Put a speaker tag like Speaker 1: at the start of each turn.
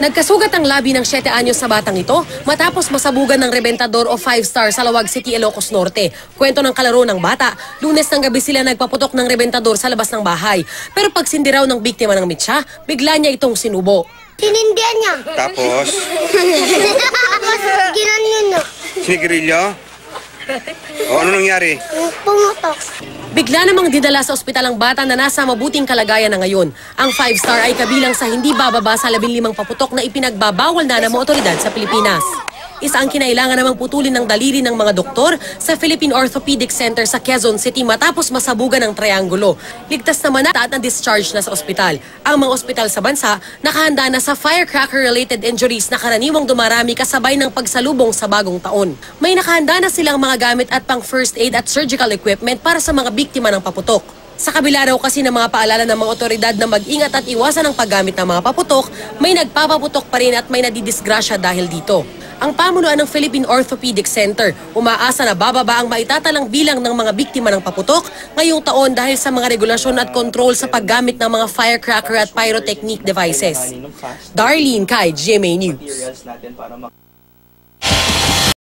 Speaker 1: Nagkasugat ang labi ng 7 anyos sa batang ito matapos masabugan ng rebentador o 5-star sa Lawag City, Ilocos Norte. Kwento ng kalaro ng bata, lunes ng gabi sila nagpaputok ng rebentador sa labas ng bahay. Pero pag sindiraw ng biktima ng mitsa, bigla niya itong sinubo.
Speaker 2: Tinindihan niya.
Speaker 3: Tapos,
Speaker 2: Tapos, ginanyan niya.
Speaker 3: sinigarilyo? O ano nangyari?
Speaker 2: Pumutok.
Speaker 1: Bigla namang dinala sa ospital ang bata na nasa mabuting kalagayan na ngayon. Ang 5-star ay kabilang sa hindi bababa sa 15 paputok na ipinagbabawal na ng otoridad sa Pilipinas. Isa ang kinailangan namang putulin ng daliri ng mga doktor sa Philippine Orthopedic Center sa Quezon City matapos masabugan ng triangulo. Ligtas naman na at na-discharge na sa ospital. Ang mga ospital sa bansa nakahanda na sa firecracker-related injuries na karaniwang dumarami kasabay ng pagsalubong sa bagong taon. May nakahanda na silang mga gamit at pang first aid at surgical equipment para sa mga biktima ng paputok. Sa kabila raw kasi ng mga paalala ng mga otoridad na mag-ingat at iwasan ang paggamit ng mga paputok, may nagpapaputok pa rin at may nadidisgrasya dahil dito. Ang pamunuan ng Philippine Orthopedic Center umaasa na bababa ang maitatalang bilang ng mga biktima ng paputok ngayong taon dahil sa mga regulasyon at control sa paggamit ng mga firecracker at pyrotechnic devices. Darlene Kai, GMA News.